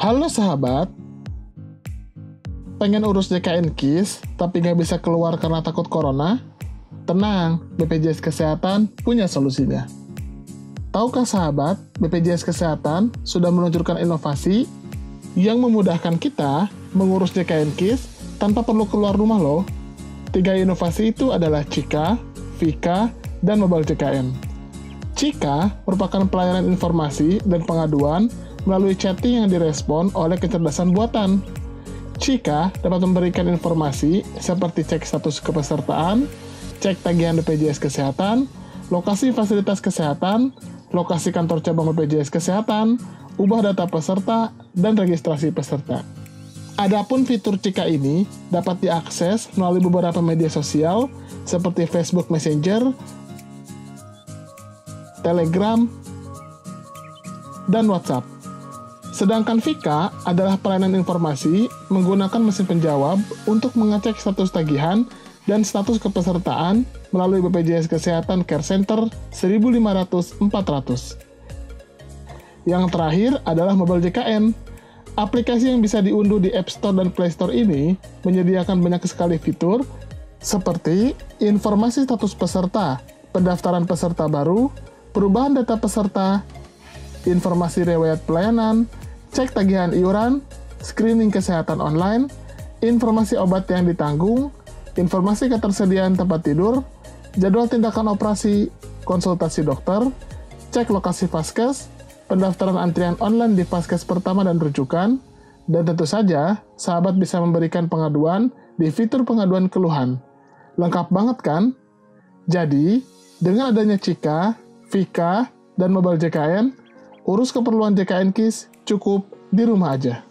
Halo sahabat, pengen urus JKN KIS tapi nggak bisa keluar karena takut corona? Tenang, BPJS Kesehatan punya solusinya. Tahukah sahabat, BPJS Kesehatan sudah meluncurkan inovasi yang memudahkan kita mengurus JKN KIS tanpa perlu keluar rumah loh. Tiga inovasi itu adalah Cika, Vika, dan Mobile JKN. Cika merupakan pelayanan informasi dan pengaduan melalui chatting yang direspon oleh kecerdasan buatan. Cika dapat memberikan informasi seperti cek status kepesertaan, cek tagihan BPJS Kesehatan, lokasi fasilitas kesehatan, lokasi kantor cabang BPJS Kesehatan, ubah data peserta, dan registrasi peserta. Adapun fitur Cika ini dapat diakses melalui beberapa media sosial seperti Facebook Messenger, Telegram, dan WhatsApp. Sedangkan Vika adalah pelayanan informasi menggunakan mesin penjawab untuk mengecek status tagihan dan status kepesertaan melalui BPJS Kesehatan Care Center 1500-400. Yang terakhir adalah Mobile JKN. Aplikasi yang bisa diunduh di App Store dan Play Store ini menyediakan banyak sekali fitur seperti informasi status peserta, pendaftaran peserta baru, perubahan data peserta, informasi riwayat pelayanan, cek tagihan iuran, screening kesehatan online, informasi obat yang ditanggung, informasi ketersediaan tempat tidur, jadwal tindakan operasi, konsultasi dokter, cek lokasi vaskes, pendaftaran antrian online di vaskes pertama dan rujukan, dan tentu saja sahabat bisa memberikan pengaduan di fitur pengaduan keluhan. Lengkap banget kan? Jadi, dengan adanya Cika, Vika, dan Mobile JKN, urus keperluan JKN KIS cukup di rumah aja.